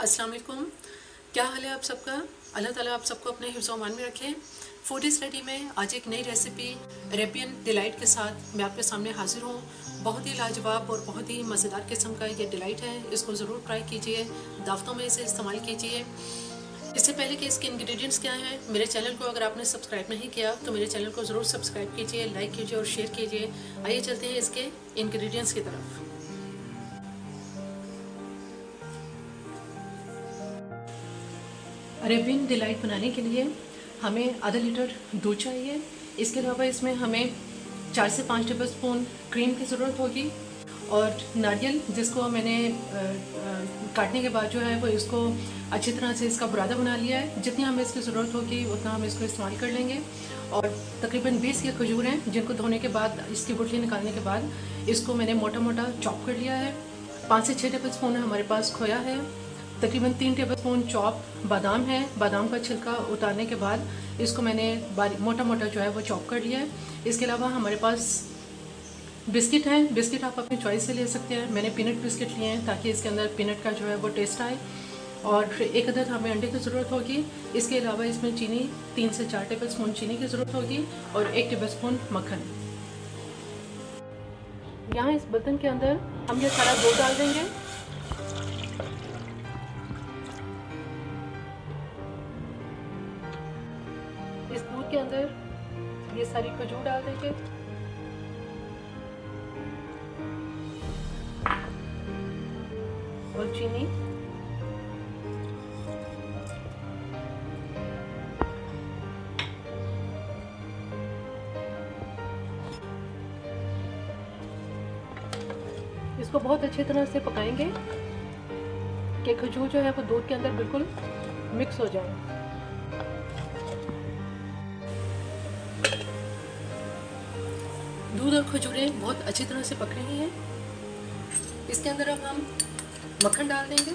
अस्सलाम वालेकुम। क्या हाल है आप सबका? अल्लाह ताला आप सबको अपने हिफ्ज़ में रखें। फ़ूड स्टडी में आज एक नई रेसिपी अरेबियन डिलाइट के साथ मैं आपके सामने हाजिर हूँ। बहुत ही लाजवाब और बहुत ही मज़ेदार किस्म का ये डिलाइट है। इसको ज़रूर ट्राई कीजिए, दावतों में इसे इस्तेमाल कीजिए। इससे पहले कि इसके इंग्रेडिएंट्स क्या हैं, मेरे चैनल को अगर आपने सब्सक्राइब नहीं किया तो मेरे चैनल को ज़रूर सब्सक्राइब कीजिए लाइक कीजिए और शेयर कीजिए। आइए चलते हैं इसके इंग्रेडिएंट्स की तरफ़। अरेबियन डिलाइट बनाने के लिए हमें आधा लीटर दूध चाहिए। इसके अलावा इसमें हमें चार से पाँच टेबल स्पून क्रीम की ज़रूरत होगी और नारियल, जिसको मैंने काटने के बाद जो है वो इसको अच्छी तरह से इसका बुरादा बना लिया है। जितनी हमें इसकी ज़रूरत होगी, उतना हम इसको इस्तेमाल कर लेंगे। और तकरीबन 20 ये खजूर हैं, जिनको धोने के बाद, इसकी गुठली निकालने के बाद इसको मैंने मोटा मोटा चॉप कर लिया है। पाँच से छः टेबल स्पून हमारे पास खोया है। तकरीबन तीन टेबल स्पून चॉप बादाम है। बादाम का छिलका उतारने के बाद इसको मैंने बारीक मोटा मोटा जो है वो चॉप कर लिया है। इसके अलावा हमारे पास बिस्किट हैं। बिस्किट आप अपनी चॉइस से ले सकते हैं। मैंने पीनट बिस्किट लिए हैं ताकि इसके अंदर पीनट का जो है वो टेस्ट आए। और एक अदद हमें अंडे की ज़रूरत होगी। इसके अलावा इसमें चीनी, तीन से चार टेबल स्पून चीनी की ज़रूरत होगी और एक टेबल स्पून मक्खन। यहाँ इस बर्तन के अंदर हम ये सारा दूध डाल देंगे। इस दूध के अंदर ये सारी खजूर डाल देंगे। और चीनी। इसको बहुत अच्छी तरह से पकाएँगे कि खजूर जो है वो दूध के अंदर बिल्कुल मिक्स हो जाए। दूध और खजूरें बहुत अच्छी तरह से पक रही हैं। इसके अंदर अब हम मक्खन डाल देंगे।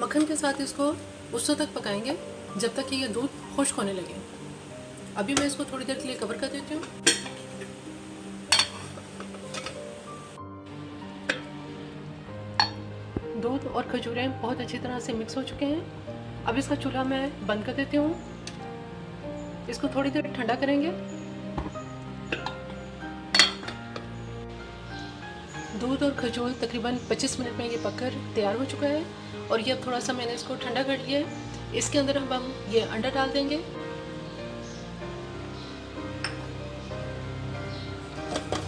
मक्खन के साथ इसको उस तक पकाएँगे, जब तक कि ये दूध खुश्क होने लगे। अभी मैं इसको थोड़ी देर के लिए कवर कर देती हूँ। दूध और खजूरें बहुत अच्छी तरह से मिक्स हो चुके हैं। अब इसका चूल्हा मैं बंद कर देती हूँ। इसको थोड़ी देर ठंडा करेंगे। दूध और खजूर तकरीबन 25 मिनट में ये पककर तैयार हो चुका है और ये अब थोड़ा सा मैंने इसको ठंडा कर लिया है। इसके अंदर हम हम ये अंडा डाल देंगे।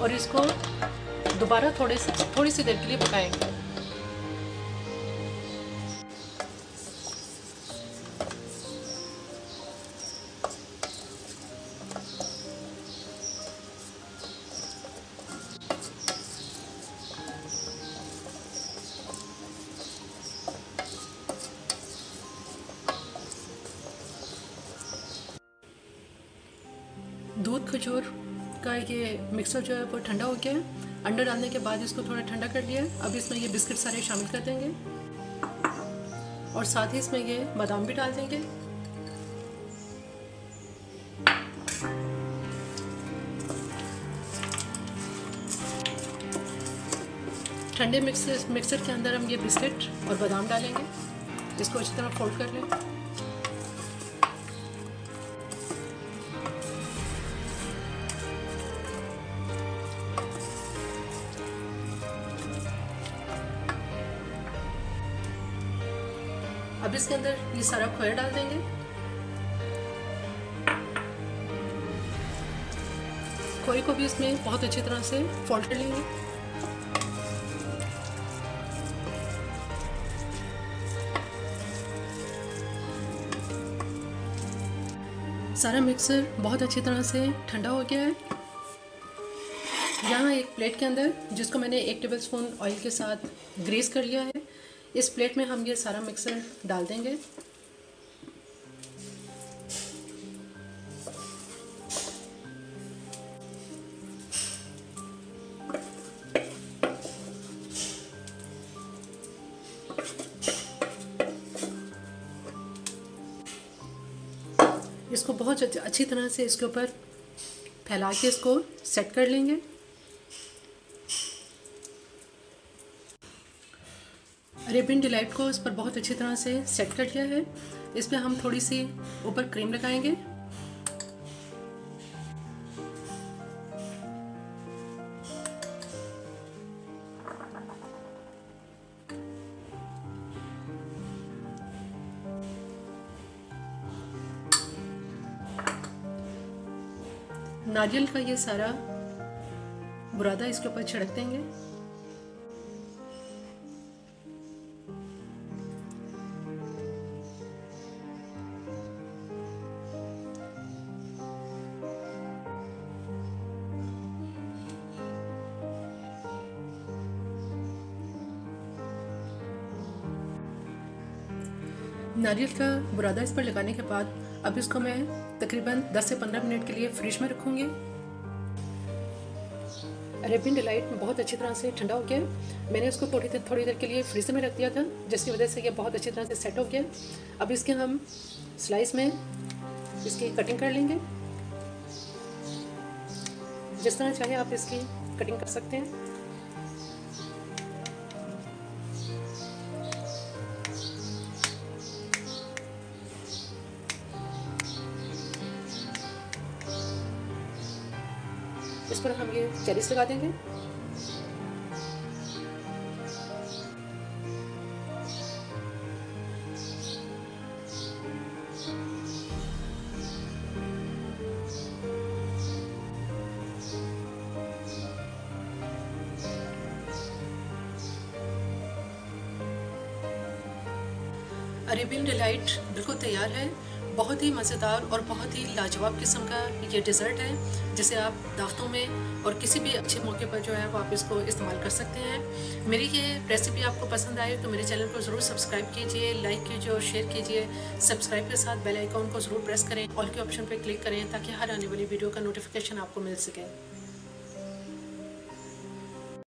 और इसको दोबारा थोड़े से थोड़ी सी देर के लिए पकाएँगे। दूध खजूर का ये मिक्सर जो है वो ठंडा हो गया है। अंडा डालने के बाद इसको थोड़ा ठंडा कर लिया अब इसमें ये बिस्किट सारे शामिल कर देंगे। और साथ ही इसमें ये बादाम भी डाल देंगे। ठंडे मिक्सर मिक्सर के अंदर हम ये बिस्किट और बादाम डालेंगे। इसको अच्छी तरह फोल्ड कर लें। अब इसके अंदर ये सारा खोया डाल देंगे। खोए को भी इसमें बहुत अच्छी तरह से फोल्ड कर लेंगे। सारा मिक्सर बहुत अच्छी तरह से ठंडा हो गया है। यहाँ एक प्लेट के अंदर, जिसको मैंने एक टेबल स्पून ऑयल के साथ ग्रेस कर लिया है। इस प्लेट में हम ये सारा मिक्सर डाल देंगे। इसको बहुत अच्छी तरह से इसके ऊपर फैला के इसको सेट कर लेंगे। अरेबियन डिलाइट को इस पर बहुत अच्छी तरह से सेट कर लिया है। इस पर हम थोड़ी सी ऊपर क्रीम लगाएँगे। नारियल का ये सारा बुरादा इसके ऊपर छिड़क देंगे। नारियल का बुरादा इस पर लगाने के बाद अब इसको मैं तकरीबन 10 से 15 मिनट के लिए फ्रिज में रखूँगी। अरेबियन डिलाइट बहुत अच्छी तरह से ठंडा हो गया। मैंने इसको थोड़ी देर थोड़ी देर के लिए फ्रीज़र में रख दिया था, जिसकी वजह से ये बहुत अच्छी तरह से सेट हो गया। अब इसके हम स्लाइस में इसकी कटिंग कर लेंगे। जिस तरह चाहे आप इसकी कटिंग कर सकते हैं। इस पर हम ये चेरीस लगा देंगे। अरेबियन डिलाइट बिल्कुल तैयार है। बहुत ही मज़ेदार और बहुत ही लाजवाब किस्म का ये डिज़र्ट है, जिसे आप दावतों में और किसी भी अच्छे मौके पर जो है वो आप इसको इस्तेमाल कर सकते हैं। मेरी ये रेसिपी आपको पसंद आए तो मेरे चैनल को ज़रूर सब्सक्राइब कीजिए लाइक कीजिए और शेयर कीजिए। सब्सक्राइब के साथ बेल आइकॉन को ज़रूर प्रेस करें। ऑल के ऑप्शन पर क्लिक करें ताकि हर आने वाली वीडियो का नोटिफिकेशन आपको मिल सके।